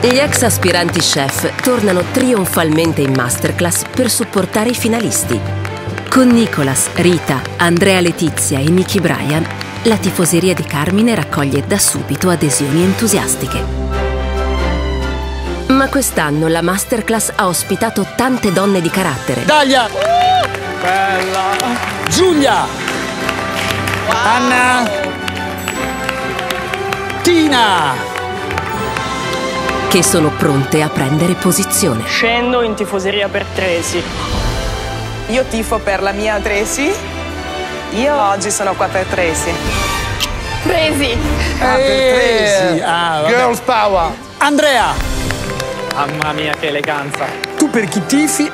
Gli ex aspiranti chef tornano trionfalmente in masterclass per supportare i finalisti. Con Nicolas, Rita, Andrea Letizia e Nicky Bryan, la tifoseria di Carmine raccoglie da subito adesioni entusiastiche. Ma quest'anno la masterclass ha ospitato tante donne di carattere. Dalia! Bella! Giulia! Anna! Tina! Che sono pronte a prendere posizione. Scendo in tifoseria per Tresi. Io tifo per la mia Tresi. Io oggi sono qua per Tresi. Tresi! Ah, per Tresi! Ah, Girls power! Andrea! Mamma mia, che eleganza! Tu per chi tifi?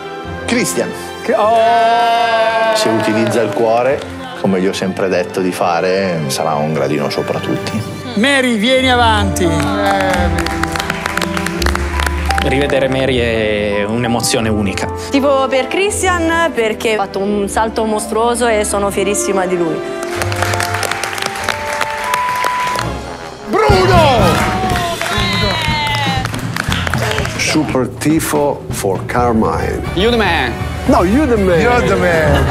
Christian. Oh! Se utilizza il cuore, come gli ho sempre detto di fare, sarà un gradino sopra tutti. Mary, vieni avanti! Rivedere Mary è un'emozione unica. Tipo per Christian perché ha fatto un salto mostruoso e sono fierissima di lui. Bruno! Super tifo for Carmine. You the man. No, you the man. You're the man.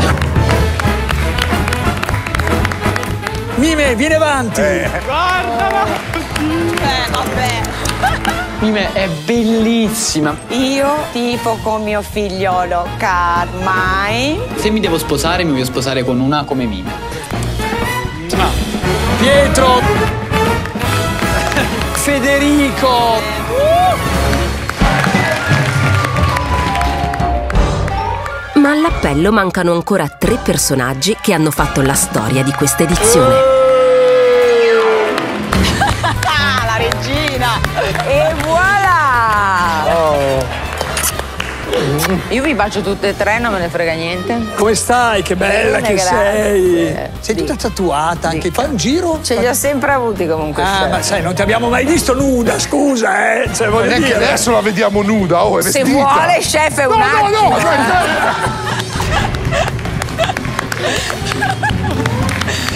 Mime, vieni avanti! Eh. Guardala! Eh, vabbè. Mime è bellissima. Io tifo con mio figliolo Carmine. Se mi devo sposare, mi voglio sposare con una come Mime. Ah. Pietro! Federico! Ma all'appello mancano ancora tre personaggi che hanno fatto la storia di questa edizione. la regina! E Io vi bacio tutte e tre, non me ne frega niente. Come stai? Che bella Bene, che grazie. sei! Sei tutta tatuata anche. Fai un giro? Ce li ho sempre avuti comunque. Ah, ma sai, non ti abbiamo mai visto nuda, scusa, eh! Cioè, voglio dire. adesso la vediamo nuda, oh, è Se vestita. vuole, chef, è un No, attimo. no, no!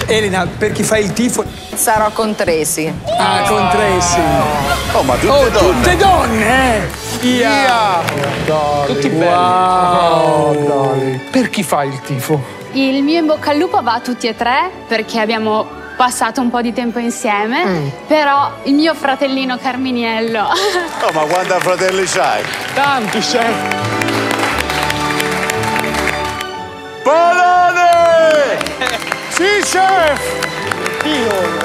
Elena, per chi fa il tifo. Sarò con Tracy. Ah, con Tracy. Oh, ma tutte Oh, donne. tutte donne, eh! Via! Tutti belli. Wow! Per chi fai il tifo? Il mio in bocca al lupo va a tutti e tre perché abbiamo passato un po' di tempo insieme, però il mio fratellino Carminiello Oh, ma quanti fratelli c'hai? Tanti, chef. Palone! Sì, chef!